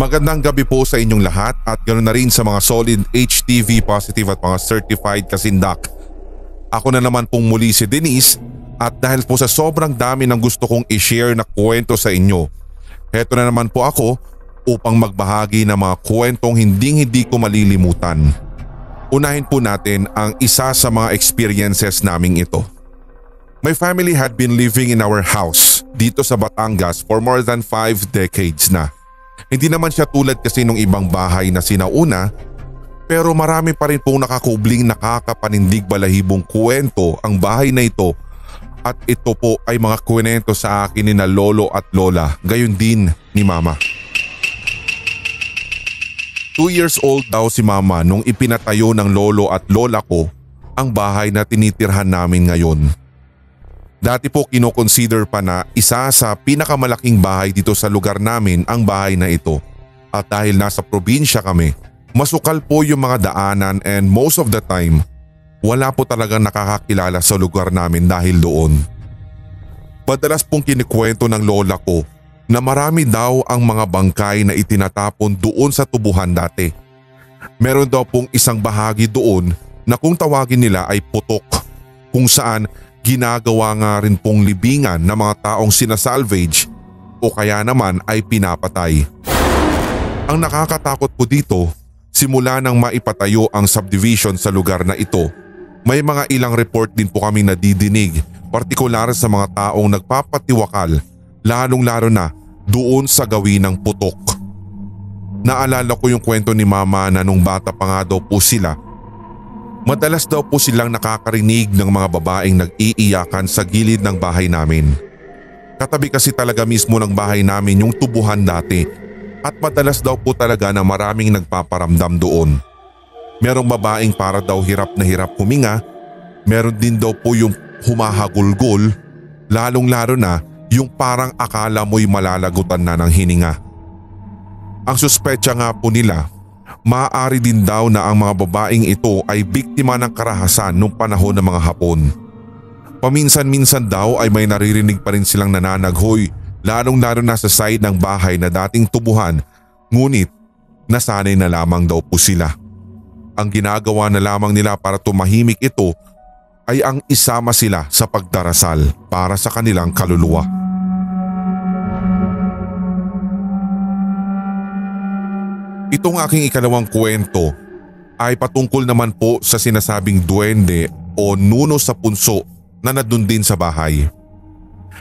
Magandang gabi po sa inyong lahat at ganoon na rin sa mga solid HTV positive at mga certified kasindak. Ako na naman pong muli si Denise at dahil po sa sobrang dami ng gusto kong i-share na kwento sa inyo, heto na naman po ako upang magbahagi ng mga kwentong hindi hindi ko malilimutan. Unahin po natin ang isa sa mga experiences naming ito. My family had been living in our house dito sa Batangas for more than 5 decades na. Hindi naman siya tulad kasi ng ibang bahay na sinauna pero marami pa rin pong nakakubling nakakapanindig balahibong kwento ang bahay na ito at ito po ay mga kwento sa akin ni na lolo at lola gayon din ni mama. Two years old daw si mama nung ipinatayo ng lolo at lola ko ang bahay na tinitirhan namin ngayon. Dati po kinoconsider pa na isa sa pinakamalaking bahay dito sa lugar namin ang bahay na ito. At dahil nasa probinsya kami, masukal po yung mga daanan and most of the time, wala po talagang nakakakilala sa lugar namin dahil doon. Madalas pong kinikwento ng lola ko na marami daw ang mga bangkay na itinatapon doon sa tubuhan dati. Meron daw pong isang bahagi doon na kung tawagin nila ay putok kung saan ginagawa nga rin pong libingan ng mga taong sinasalvage o kaya naman ay pinapatay. Ang nakakatakot po dito, simula nang maipatayo ang subdivision sa lugar na ito, may mga ilang report din po kaming nadidinig partikular sa mga taong nagpapatiwakal lalong lalo na doon sa gawin ng putok. Naalala ko yung kwento ni mama na nung bata pa nga daw po sila Madalas daw po silang nakakarinig ng mga babaeng nag-iiyakan sa gilid ng bahay namin. Katabi kasi talaga mismo ng bahay namin yung tubuhan dati at madalas daw po talaga na maraming nagpaparamdam doon. Merong babaeng para daw hirap na hirap huminga, meron din daw po yung humahagulgol, lalong laro na yung parang akala mo'y malalagutan na ng hininga. Ang suspecha nga po nila maaari din daw na ang mga babaeng ito ay biktima ng karahasan noong panahon ng mga Hapon. Paminsan-minsan daw ay may naririnig pa rin silang nananaghoy lalong lalo na sa side ng bahay na dating tubuhan ngunit nasanay na lamang daw po sila. Ang ginagawa na lamang nila para tumahimik ito ay ang isama sila sa pagdarasal para sa kanilang kaluluwa. Itong aking ikalawang kwento ay patungkol naman po sa sinasabing duwende o nuno sa punso na nadun din sa bahay.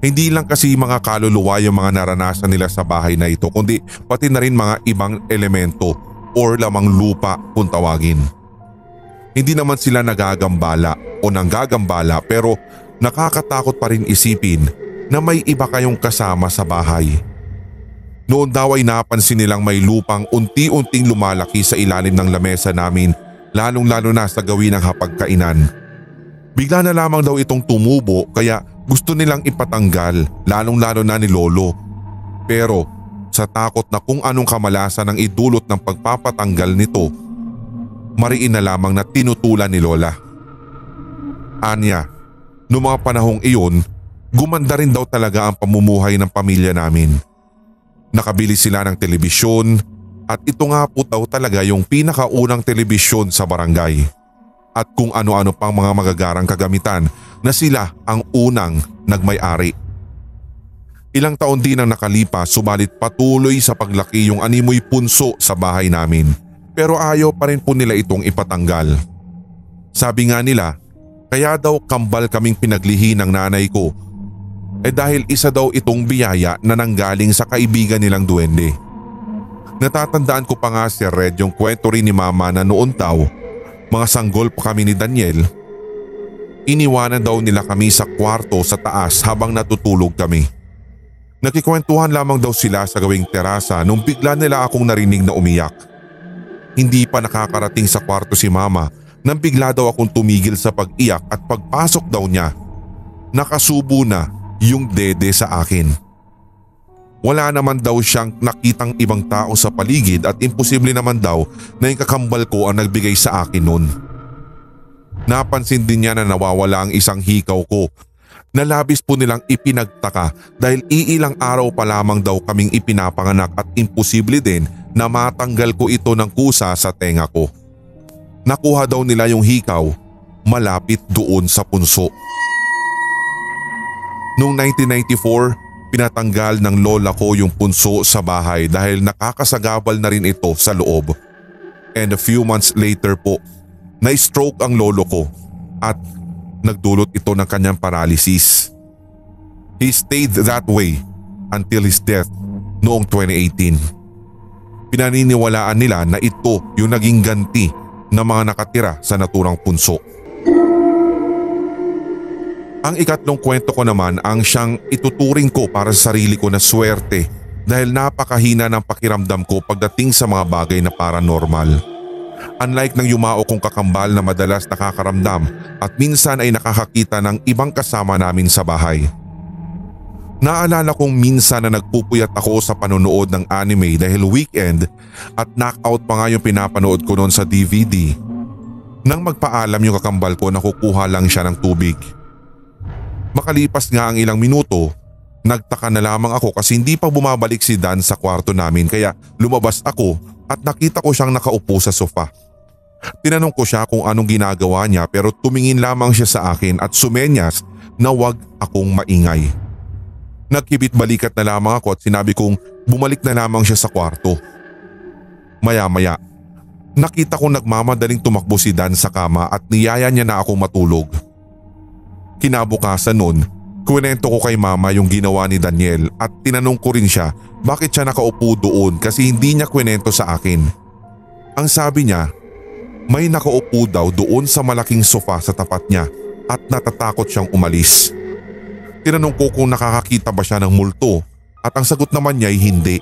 Hindi lang kasi mga kaluluwa yung mga naranasan nila sa bahay na ito kundi pati na rin mga ibang elemento or lamang lupa kung tawagin. Hindi naman sila nagagambala o nanggagambala pero nakakatakot pa rin isipin na may iba kayong kasama sa bahay. Noon daw ay napansin nilang may lupang unti-unting lumalaki sa ilalim ng lamesa namin lalong lalo na sa gawin ng hapagkainan. Bigla na lamang daw itong tumubo kaya gusto nilang ipatanggal lalong lalo na ni Lolo. Pero sa takot na kung anong kamalasan ang idulot ng pagpapatanggal nito, mariin na lamang na tinutulan ni Lola. Anya, noong mga panahong iyon, gumanda rin daw talaga ang pamumuhay ng pamilya namin. Nakabili sila ng telebisyon at ito nga po daw talaga yung pinakaunang telebisyon sa barangay. At kung ano-ano pang mga magagarang kagamitan na sila ang unang nagmay-ari. Ilang taon din ang nakalipas subalit patuloy sa paglaki yung animoy punso sa bahay namin. Pero ayaw pa rin po nila itong ipatanggal. Sabi nga nila, kaya daw kambal kaming pinaglihi ng nanay ko eh dahil isa daw itong biyaya na nanggaling sa kaibigan nilang duwende. Natatandaan ko pa nga si Red yung kwento rin ni mama na noon daw, mga sanggol pa kami ni Daniel. Iniwanan daw nila kami sa kwarto sa taas habang natutulog kami. Nakikwentuhan lamang daw sila sa gawing terasa nung bigla nila akong narinig na umiyak. Hindi pa nakakarating sa kwarto si mama nang bigla daw akong tumigil sa pag-iyak at pagpasok daw niya. Nakasubo na yung dede sa akin. Wala naman daw siyang nakitang ibang tao sa paligid at imposible naman daw na yung kakambal ko ang nagbigay sa akin noon. Napansin din niya na nawawala ang isang hikaw ko. Nalabis po nilang ipinagtaka dahil iilang araw pa lamang daw kaming ipinapanganak at imposible din na matanggal ko ito ng kusa sa tenga ko. Nakuha daw nila yung hikaw malapit doon sa punso. Noong 1994, pinatanggal ng lola ko yung punso sa bahay dahil nakakasagabal na rin ito sa loob. And a few months later po, na-stroke ang lolo ko at nagdulot ito ng kanyang paralysis. He stayed that way until his death noong 2018. Pinaniniwalaan nila na ito yung naging ganti ng mga nakatira sa naturang punso. Ang ikatlong kwento ko naman ang siyang ituturing ko para sa sarili ko na swerte dahil napakahina ng pakiramdam ko pagdating sa mga bagay na paranormal. Unlike ng yumao kong kakambal na madalas nakakaramdam at minsan ay nakakakita ng ibang kasama namin sa bahay. Naalala kong minsan na nagpupuyat ako sa panonood ng anime dahil weekend at knockout pa nga yung pinapanood ko noon sa DVD. Nang magpaalam yung kakambal ko na kukuha lang siya ng tubig. Makalipas nga ang ilang minuto, nagtaka na lamang ako kasi hindi pa bumabalik si Dan sa kwarto namin kaya lumabas ako at nakita ko siyang nakaupo sa sofa. Tinanong ko siya kung anong ginagawa niya pero tumingin lamang siya sa akin at sumenyas na wag akong maingay. Nagkibit balikat na lamang ako at sinabi kong bumalik na lamang siya sa kwarto. Maya-maya, nakita kong nagmamadaling tumakbo si Dan sa kama at niyaya niya na ako matulog. Kinabukasan nun, kuwento ko kay mama yung ginawa ni Daniel at tinanong ko rin siya bakit siya nakaupo doon kasi hindi niya kwento sa akin. Ang sabi niya, may nakaupo daw doon sa malaking sofa sa tapat niya at natatakot siyang umalis. Tinanong ko kung nakakakita ba siya ng multo at ang sagot naman niya ay hindi.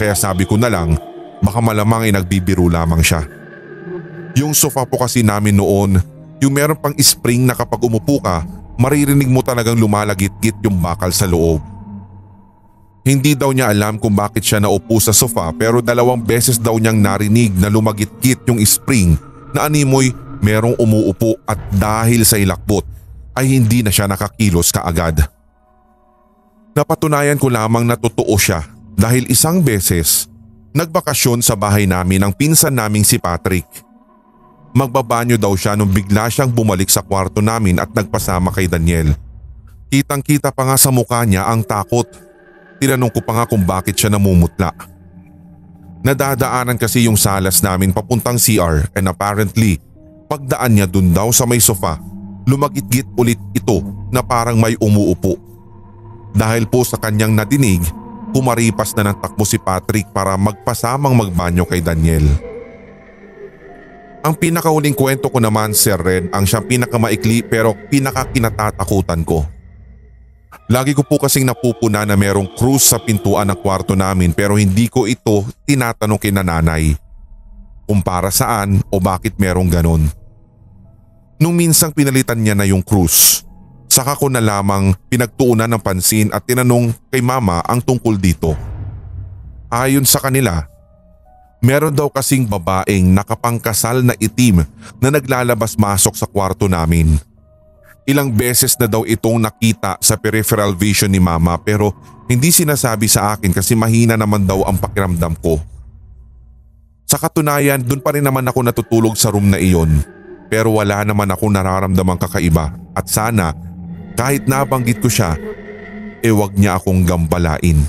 Kaya sabi ko na lang baka malamang ay nagbibiro lamang siya. Yung sofa po kasi namin noon, yung meron pang spring na kapag umupo ka, maririnig mo talagang lumalagit-git yung bakal sa loob. Hindi daw niya alam kung bakit siya naupo sa sofa pero dalawang beses daw niyang narinig na lumagit-git yung spring na animoy merong umuupo at dahil sa ilakbot ay hindi na siya nakakilos kaagad. Napatunayan ko lamang na totoo siya dahil isang beses nagbakasyon sa bahay namin ang pinsan naming si Patrick. Magbabanyo daw siya nung bigla siyang bumalik sa kwarto namin at nagpasama kay Daniel. Kitang kita pa nga sa mukha niya ang takot. Tinanong ko pa nga kung bakit siya namumutla. Nadadaanan kasi yung salas namin papuntang CR and apparently pagdaan niya dun daw sa may sofa lumagitgit ulit ito na parang may umuupo. Dahil po sa kanyang nadinig, kumaripas na ng takbo si Patrick para magpasamang magbanyo kay Daniel. Ang pinakahuling kwento ko naman Sir Red ang siyang pinakamaikli pero pinakakinatatakutan ko. Lagi ko po kasing napupuna na merong cruise sa pintuan ng kwarto namin pero hindi ko ito tinatanong kina nanay. Kung para saan o bakit merong ganon. Nung minsang pinalitan niya na yung cruise, saka ko na lamang pinagtuunan ng pansin at tinanong kay mama ang tungkol dito. Ayon sa kanila, meron daw kasing babaeng nakapangkasal na itim na naglalabas-masok sa kwarto namin. Ilang beses na daw itong nakita sa peripheral vision ni mama pero hindi sinasabi sa akin kasi mahina naman daw ang pakiramdam ko. Sa katunayan, dun pa rin naman ako natutulog sa room na iyon pero wala naman ako nararamdamang kakaiba at sana kahit nabanggit ko siya, e wag niya akong gambalain.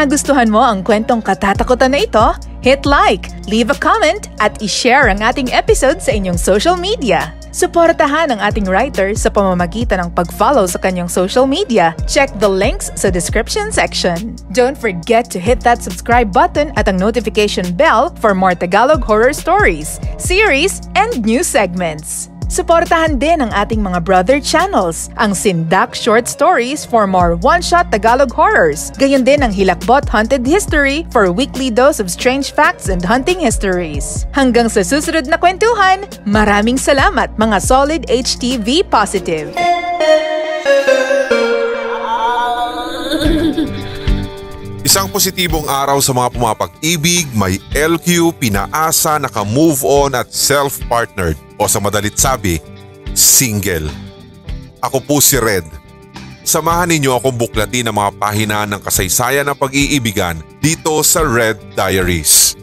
Nagustuhan mo ang kwentong katatakutan na ito, hit like, leave a comment at i-share ang ating episode sa inyong social media. Suportahan ang ating writer sa pamamagitan ng pag-follow sa kanyang social media. Check the links sa description section. Don't forget to hit that subscribe button at ang notification bell for more Tagalog horror stories, series, and new segments. Suportahan din ang ating mga brother channels, ang Sindak Short Stories for more one-shot Tagalog horrors. Gayon din ang Hilakbot Haunted History for weekly dose of strange facts and hunting histories. Hanggang sa susunod na kwentuhan, maraming salamat mga solid HTV positive. Isang positibong araw sa mga pumapag-ibig, may LQ, pinaasa, naka-move on at self-partnered o sa madalit sabi, single. Ako po si Red. Samahan ninyo akong buklatin ang mga pahina ng kasaysayan ng pag-iibigan dito sa Red Diaries.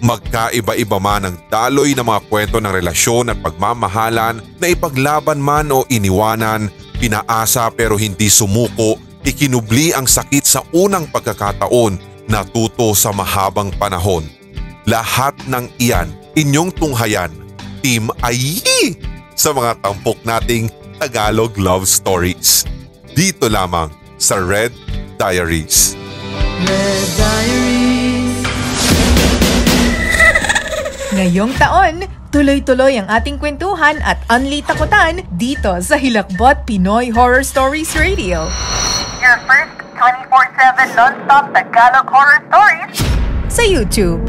Magkaiba-iba man ang daloy ng mga kwento ng relasyon at pagmamahalan na ipaglaban man o iniwanan, pinaasa pero hindi sumuko, ikinubli ang sakit sa unang pagkakataon, natuto sa mahabang panahon. Lahat ng iyan, inyong tunghayan, Team Ayi! Sa mga tampok nating Tagalog Love Stories. Dito lamang sa Red Diaries. Red Diaries. Ngayong taon, tuloy-tuloy ang ating kwentuhan at unli takutan dito sa Hilakbot Pinoy Horror Stories Radio. Your first 24-7 non-stop Tagalog horror stories Sa YouTube.